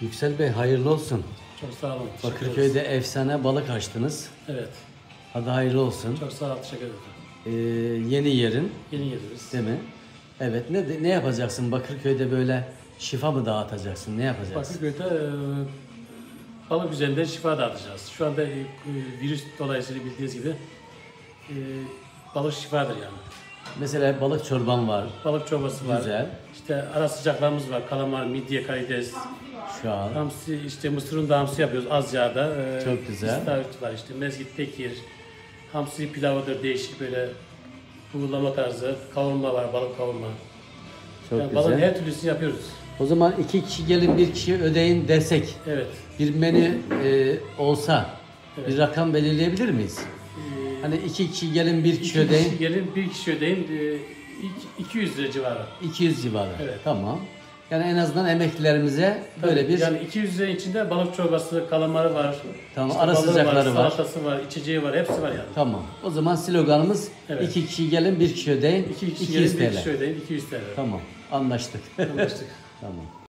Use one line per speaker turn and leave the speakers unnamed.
Yüksel Bey hayırlı olsun.
Çok sağ olun.
Bakırköy'de efsane balık açtınız.
Evet.
Hadi hayırlı olsun.
Çok sağ olun. Teşekkür ederim.
Ee, yeni yerin
Yeni geliriz.
değil mi? Evet ne ne yapacaksın Bakırköy'de böyle şifa mı dağıtacaksın? Ne yapacaksın?
Bakırköy'de e, balık üzerinden şifa dağıtacağız. Şu anda e, virüs dolayısıyla bildiğiniz gibi e, balık şifadır yani.
Mesela balık çorban var
Balık çorbası var.
Güzel.
İşte ara sıcaklarımız var. Kalamar, midye, karides,
şu an.
hamsi, işte mısırın da hamsi yapıyoruz az yağda. E,
Çok güzel.
istavrit var işte mezgit, tekir, hamsi pilavıdır değişik böyle buğulama tarzı, kavurma var, balık kavurma.
Çok
Yani balığın
güzel.
her türlüsünü yapıyoruz.
O zaman iki kişi gelin bir kişi ödeyin desek
Evet.
bir menü e, olsa
Evet.
bir rakam belirleyebilir miyiz?
Ee,
Hani iki kişi gelin bir kişi
İki
ödeyin
kişi gelin, bir kişi ödeyin. Ee, iki- 200 lira civarı.
200 civarı.
Evet.
Tamam. Yani en azından emeklilerimize böyle bir
Yani 200 lira içinde balık çorbası, kalamarı var.
Tamam,
işte
ara sıcakları var.
Salatası var, içeceği var, hepsi var yani.
Tamam. O zaman sloganımız
Evet.
iki kişi gelin bir kişi ödeyin
İki kişi
200
gelin, bir kişi ödeyin, 200 TL.
Tamam. Anlaştık.
Anlaştık.
tamam.